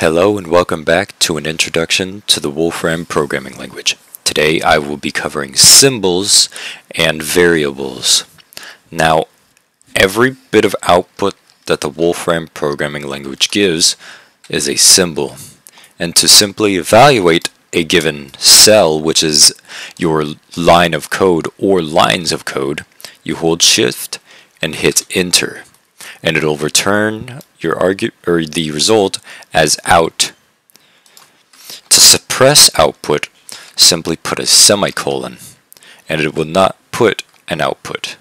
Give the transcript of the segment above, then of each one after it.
Hello and welcome back to an introduction to the Wolfram programming language. Today I will be covering symbols and variables. Now, every bit of output that the Wolfram programming language gives is a symbol. And to simply evaluate a given cell, which is your line of code or lines of code, you hold shift and hit enter and it'll return your argu or the result as out. To suppress output, simply put a semicolon, and it will not put an output.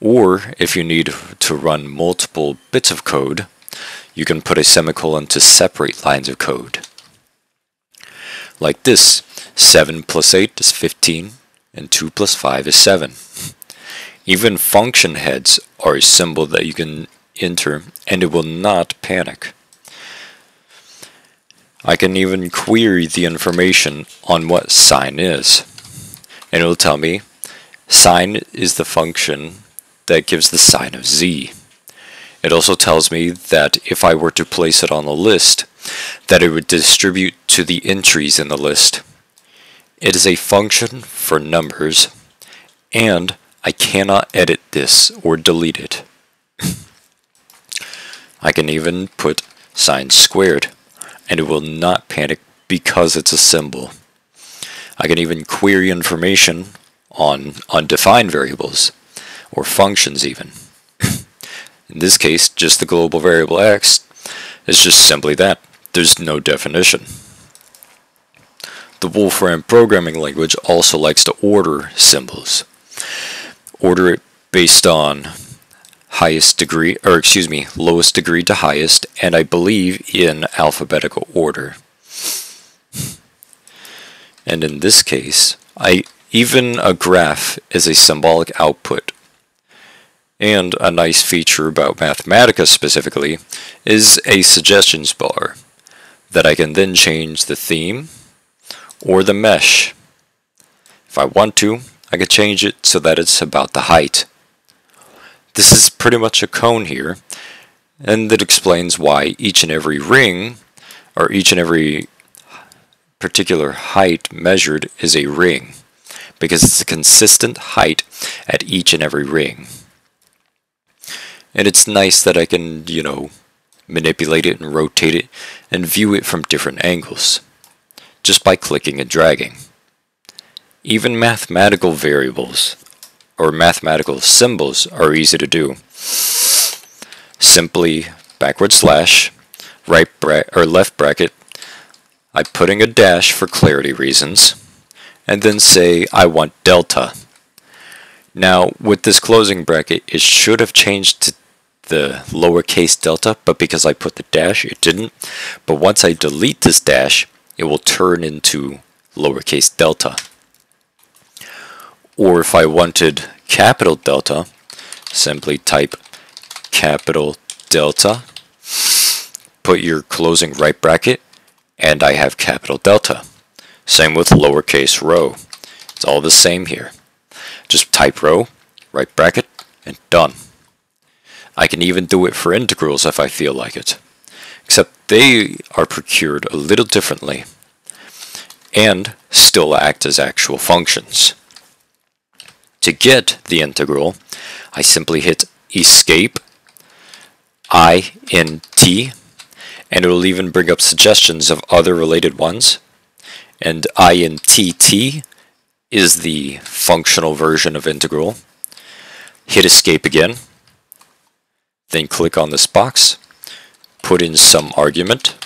Or if you need to run multiple bits of code, you can put a semicolon to separate lines of code. Like this, 7 plus 8 is 15, and 2 plus 5 is 7. Even function heads are a symbol that you can enter and it will not panic. I can even query the information on what sine is. And it will tell me sine is the function that gives the sine of z. It also tells me that if I were to place it on a list, that it would distribute to the entries in the list. It is a function for numbers, and I cannot edit this or delete it. I can even put sine squared and it will not panic because it's a symbol. I can even query information on undefined variables or functions even. In this case, just the global variable x is just simply that. There's no definition. The Wolfram programming language also likes to order symbols order it based on highest degree, or excuse me, lowest degree to highest, and I believe in alphabetical order. And in this case, I even a graph is a symbolic output. And a nice feature about Mathematica specifically is a suggestions bar that I can then change the theme or the mesh. If I want to, I could change it so that it's about the height. This is pretty much a cone here, and that explains why each and every ring, or each and every particular height measured is a ring, because it's a consistent height at each and every ring. And it's nice that I can, you know, manipulate it and rotate it and view it from different angles, just by clicking and dragging. Even mathematical variables or mathematical symbols are easy to do. Simply backward slash, right bra or left bracket, I'm putting a dash for clarity reasons, and then say I want delta. Now with this closing bracket it should have changed to the lowercase delta, but because I put the dash it didn't. But once I delete this dash, it will turn into lowercase delta or if I wanted capital delta, simply type capital delta, put your closing right bracket, and I have capital delta. Same with lowercase rho. It's all the same here. Just type rho, right bracket, and done. I can even do it for integrals if I feel like it. Except they are procured a little differently and still act as actual functions. To get the integral, I simply hit escape I in T, and it will even bring up suggestions of other related ones. And I in is the functional version of integral. Hit escape again, then click on this box, put in some argument,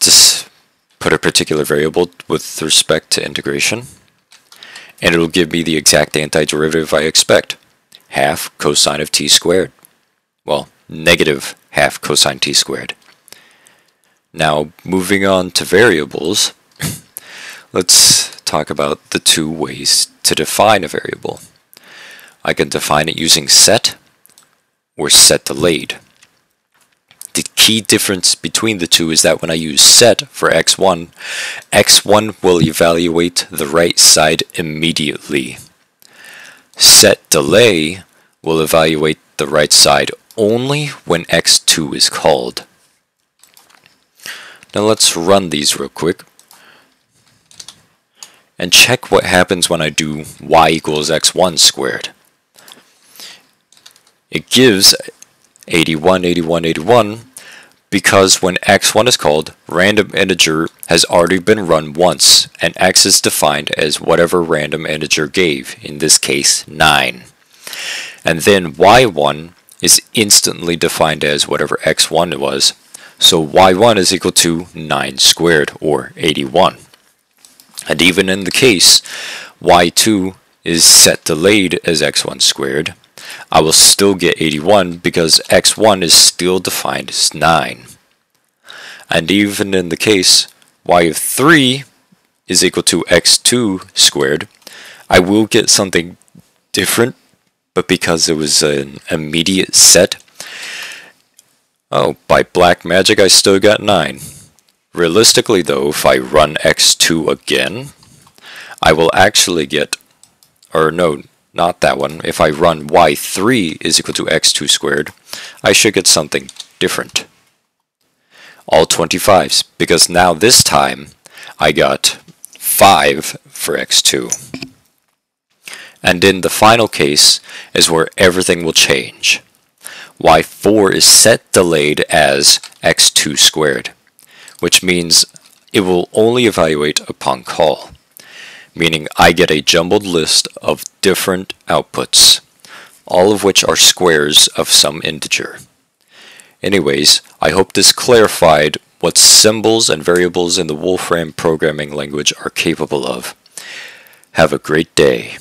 just put a particular variable with respect to integration and it'll give me the exact antiderivative I expect. Half cosine of t squared. Well, negative half cosine t squared. Now, moving on to variables, let's talk about the two ways to define a variable. I can define it using set or set delayed. The key difference between the two is that when I use set for x1, x1 will evaluate the right side immediately. Set delay will evaluate the right side only when x2 is called. Now let's run these real quick and check what happens when I do y equals x1 squared. It gives 81, 81, 81 because when x1 is called, random integer has already been run once, and x is defined as whatever random integer gave, in this case 9. And then y1 is instantly defined as whatever x1 was, so y1 is equal to 9 squared, or 81. And even in the case y2 is set delayed as x1 squared, I will still get 81 because x1 is still defined as 9. And even in the case y of 3 is equal to x2 squared, I will get something different, but because it was an immediate set, oh, by black magic I still got 9. Realistically though, if I run x2 again, I will actually get, or no, not that one. If I run y3 is equal to x2 squared, I should get something different. All 25s, because now this time I got 5 for x2. And in the final case is where everything will change. y4 is set delayed as x2 squared, which means it will only evaluate upon call meaning I get a jumbled list of different outputs, all of which are squares of some integer. Anyways, I hope this clarified what symbols and variables in the Wolfram programming language are capable of. Have a great day.